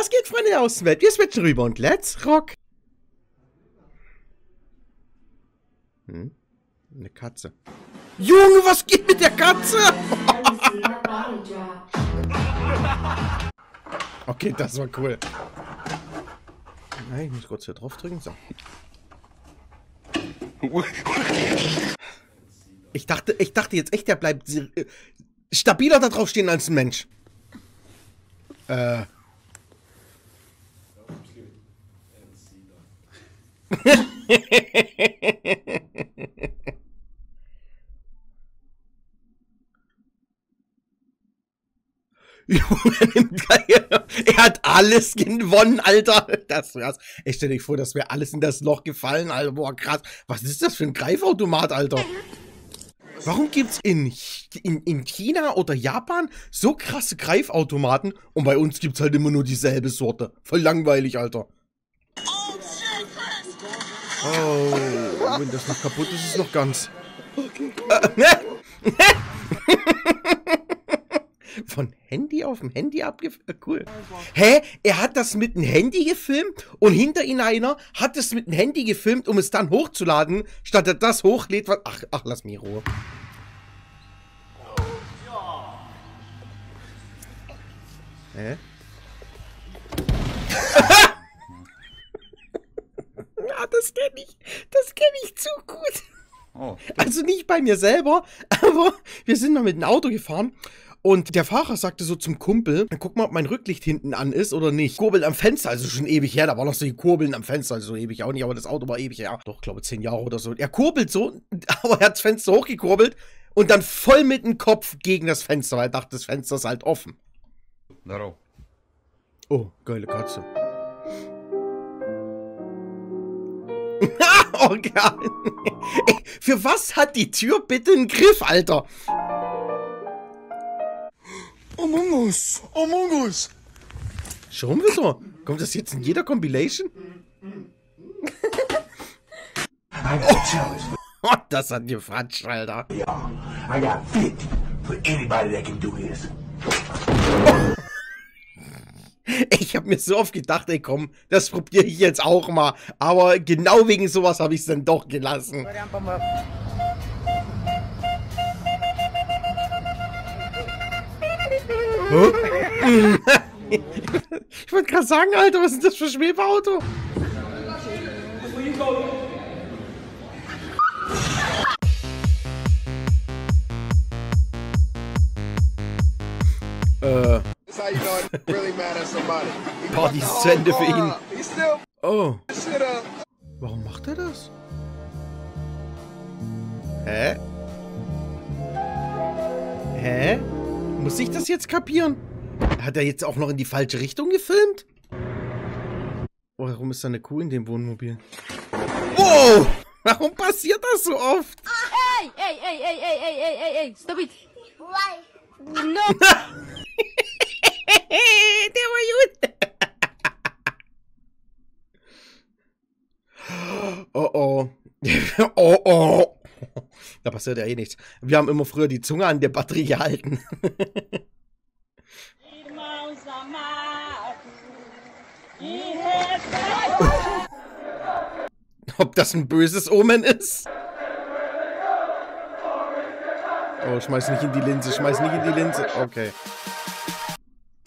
Was geht, Freunde der Außenwelt? Wir switchen rüber und let's rock. Hm? Eine Katze. Junge, was geht mit der Katze? okay, das war cool. Nein, ich muss kurz hier drauf drücken. So. Ich dachte, ich dachte jetzt echt, der bleibt äh, stabiler da drauf stehen als ein Mensch. Äh. er hat alles gewonnen, Alter. Das wär's. Ich stell dir vor, das wäre alles in das Loch gefallen, Alter. Boah, krass. Was ist das für ein Greifautomat, Alter? Warum gibt's in, in, in China oder Japan so krasse Greifautomaten und bei uns gibt's halt immer nur dieselbe Sorte? Voll langweilig, Alter. Oh, wenn das noch kaputt ist, ist es noch ganz. Okay. Äh, ne? Von Handy auf dem Handy abgefilmt? Äh, cool. Hä? Er hat das mit dem Handy gefilmt und hinter ihm einer hat es mit dem Handy gefilmt, um es dann hochzuladen, statt er das hochlädt, was... Ach, ach, lass mich Ruhe. Hä? Das kenne ich. Das kenne ich zu gut. Oh, also nicht bei mir selber, aber wir sind mal mit dem Auto gefahren und der Fahrer sagte so zum Kumpel, guck mal, ob mein Rücklicht hinten an ist oder nicht. Kurbeln am Fenster, also schon ewig her. Da war noch so die Kurbeln am Fenster, also so ewig auch nicht, aber das Auto war ewig her. Doch, glaube zehn Jahre oder so. Er kurbelt so, aber er hat das Fenster hochgekurbelt und dann voll mit dem Kopf gegen das Fenster, weil er dachte, das Fenster ist halt offen. Darauf. Oh, geile Katze. oh, geil. Ey, für was hat die Tür bitte einen Griff, Alter? Among Us! Among Us! Schon wieso? Kommt das jetzt in jeder Compilation? oh, das hat gefatscht, Alter. Ja, I got fit for anybody that can do this. Ich habe mir so oft gedacht, ey komm, das probiere ich jetzt auch mal. Aber genau wegen sowas habe ich es dann doch gelassen. ich wollte gerade sagen, Alter, was ist das für ein Schwebeauto? Party ist zu Ende für ihn. Oh. Warum macht er das? Hä? Hä? Muss ich das jetzt kapieren? Hat er jetzt auch noch in die falsche Richtung gefilmt? warum ist da eine Kuh in dem Wohnmobil? Wow! Warum passiert das so oft? Hey, hey, hey, hey, hey, hey, hey, hey, hey, stop it. Why? No. Der war gut. oh oh. oh oh. Da passiert ja eh nichts. Wir haben immer früher die Zunge an der Batterie gehalten. Ob das ein böses Omen ist? Oh, schmeiß nicht in die Linse, schmeiß nicht in die Linse. Okay.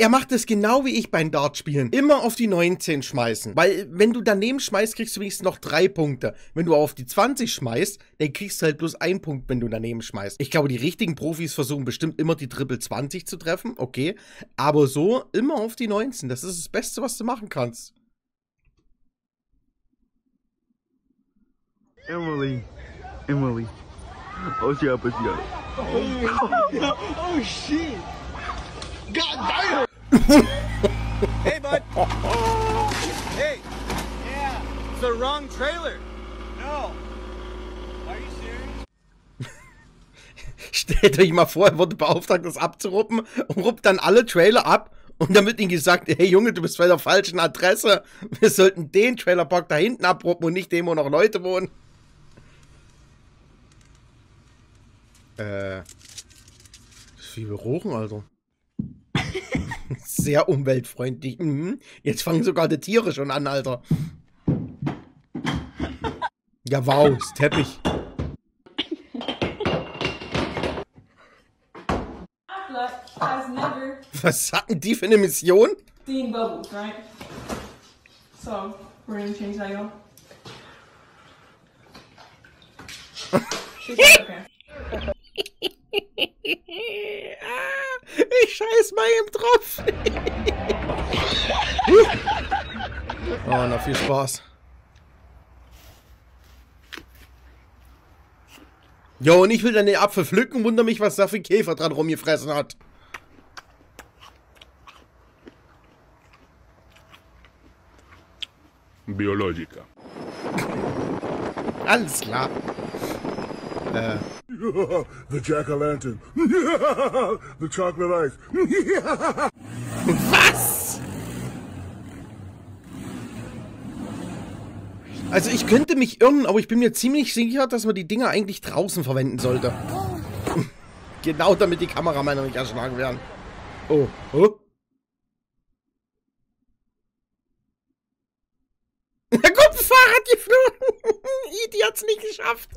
Er macht es genau wie ich beim Dartspielen. Immer auf die 19 schmeißen. Weil, wenn du daneben schmeißt, kriegst du wenigstens noch drei Punkte. Wenn du auf die 20 schmeißt, dann kriegst du halt bloß einen Punkt, wenn du daneben schmeißt. Ich glaube, die richtigen Profis versuchen bestimmt immer die Triple 20 zu treffen. Okay. Aber so immer auf die 19. Das ist das Beste, was du machen kannst. Emily. Emily. Oh, shit, oh, oh, shit. God damn! Hey, bud. hey. Yeah. It's the wrong trailer. No. Are you serious? Stellt euch mal vor, er wurde beauftragt, das abzuruppen und ruppt dann alle Trailer ab. Und dann wird ihm gesagt, hey Junge, du bist bei der falschen Adresse. Wir sollten den Trailerpark da hinten abruppen und nicht dem, wo noch Leute wohnen. Äh. Das ist wie wir rochen, Alter. Sehr umweltfreundlich. Mhm. Jetzt fangen sogar die Tiere schon an, Alter. Ja, wow, ist Teppich. Was hatten die für eine Mission? seen bubbles, right? So we're gonna change that, y'all. Okay. Ich scheiß mal eben drauf. oh, na viel Spaß. Jo, und ich will dann den Apfel pflücken, wundere mich, was da für Käfer dran rumgefressen hat. biológica. Alles klar. Äh, The jack-o'-lantern. the chocolate ice. was? Also ich könnte mich irren, aber ich bin mir ziemlich sicher, dass man die Dinger eigentlich draußen verwenden sollte. genau damit die Kameramänner nicht erschlagen werden. Oh, oh. Da kommt ein Fahrrad geflogen. Ih, die hat's nicht geschafft.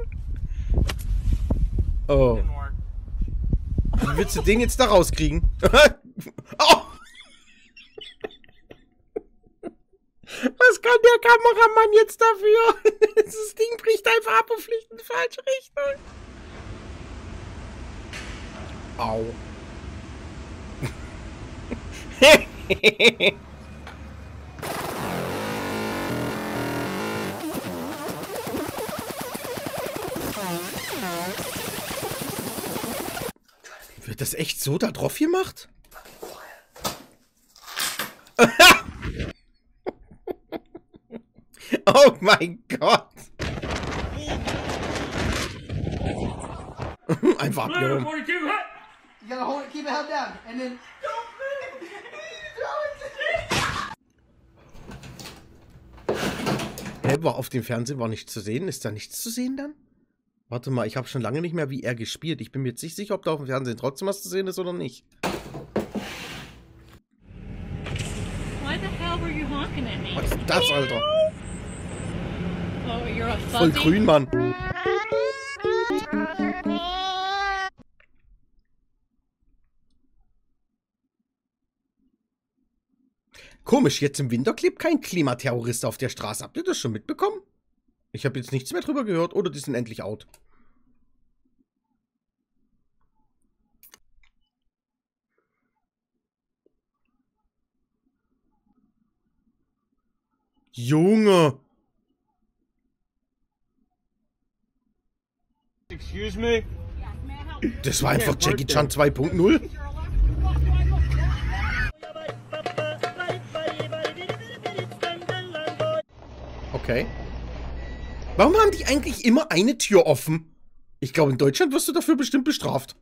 Oh. Wie willst du den jetzt da rauskriegen? oh. Was kann der Kameramann jetzt dafür? Das Ding bricht einfach ab und fliegt in die falsche Richtung. Au. Wird das echt so da drauf gemacht? oh mein Gott. Einfach abgehoben. Hä, war auf dem Fernsehen war nichts zu sehen? Ist da nichts zu sehen dann? Warte mal, ich habe schon lange nicht mehr wie er gespielt. Ich bin mir jetzt nicht sicher, ob da auf dem Fernsehen trotzdem was zu sehen ist oder nicht. Was ist das, Alter? Oh, Voll grün, Mann. Komisch, jetzt im Winter klebt kein Klimaterrorist auf der Straße. Habt ihr das schon mitbekommen? Ich habe jetzt nichts mehr drüber gehört oder die sind endlich out. Junge! Excuse me? Das war einfach Jackie Chan 2.0. Okay. Warum haben die eigentlich immer eine Tür offen? Ich glaube, in Deutschland wirst du dafür bestimmt bestraft.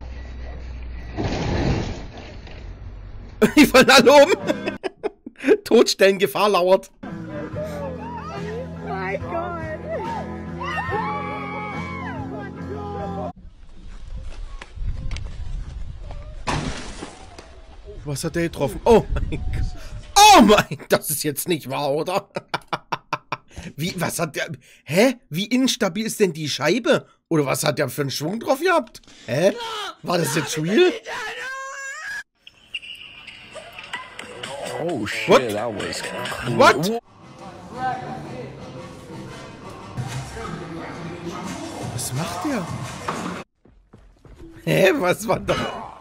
Die fallen alle um. Todstellen, Gefahr lauert. Was hat der getroffen? Oh mein Gott. Oh mein, das ist jetzt nicht wahr, oder? Wie, was hat der, hä? Wie instabil ist denn die Scheibe? Oder was hat der für einen Schwung drauf gehabt? Hä? War das jetzt real? Oh shit, What? that was cool. What? Was macht der? Hä, was war da?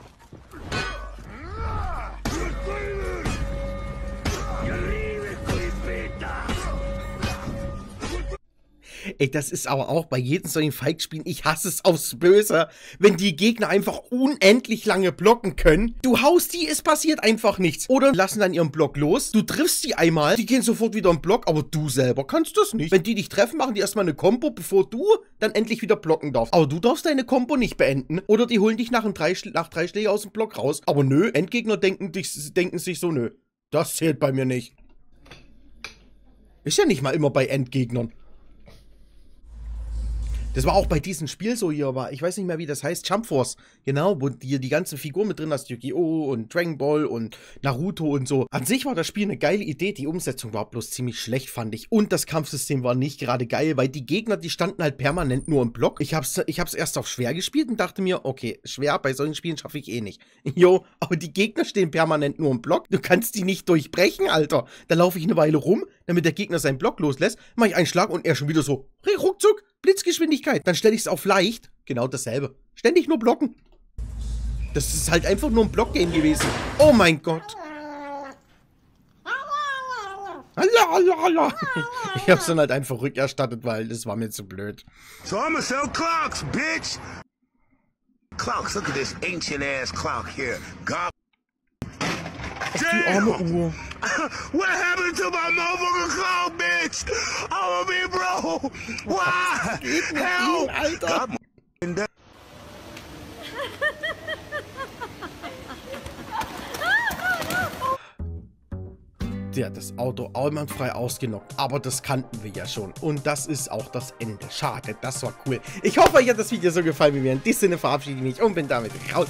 Ey, das ist aber auch bei jedem solchen Fight-Spielen, ich hasse es aufs Böse, wenn die Gegner einfach unendlich lange blocken können. Du haust die, es passiert einfach nichts. Oder lassen dann ihren Block los, du triffst die einmal, die gehen sofort wieder im Block, aber du selber kannst das nicht. Wenn die dich treffen, machen die erstmal eine Combo, bevor du dann endlich wieder blocken darfst. Aber du darfst deine Combo nicht beenden. Oder die holen dich nach, drei, nach drei Schlägen aus dem Block raus. Aber nö, Endgegner denken, denken sich so, nö. Das zählt bei mir nicht. Ist ja nicht mal immer bei Endgegnern. Das war auch bei diesem Spiel so hier, aber ich weiß nicht mehr, wie das heißt. Jump Force. Genau, wo du die ganzen Figuren mit drin hast. Yu-Gi-Oh! und Dragon Ball und Naruto und so. An sich war das Spiel eine geile Idee. Die Umsetzung war bloß ziemlich schlecht, fand ich. Und das Kampfsystem war nicht gerade geil, weil die Gegner, die standen halt permanent nur im Block. Ich hab's, ich hab's erst auf schwer gespielt und dachte mir, okay, schwer, bei solchen Spielen schaffe ich eh nicht. Jo, aber die Gegner stehen permanent nur im Block. Du kannst die nicht durchbrechen, Alter. Da laufe ich eine Weile rum, damit der Gegner seinen Block loslässt, mache ich einen Schlag und er schon wieder so, ruckzuck, Blitzgeschwindigkeit. Dann stelle ich es auf leicht. Genau dasselbe. Ständig nur blocken. Das ist halt einfach nur ein Blockgame gewesen. Oh mein Gott. Ich hab's dann halt einfach rückerstattet, weil das war mir zu blöd. So I'ma sell clocks, bitch. Clocks, look at this ancient ass clock here. God. Die arme Uhr. What happened to my motherfucking clock, bitch? I'ma be broke. Why? Help! Alter. Der hat das Auto einwandfrei ausgenockt. Aber das kannten wir ja schon. Und das ist auch das Ende. Schade, das war cool. Ich hoffe, euch hat das Video so gefallen wie mir. In diesem Sinne verabschiede ich mich und bin damit raus.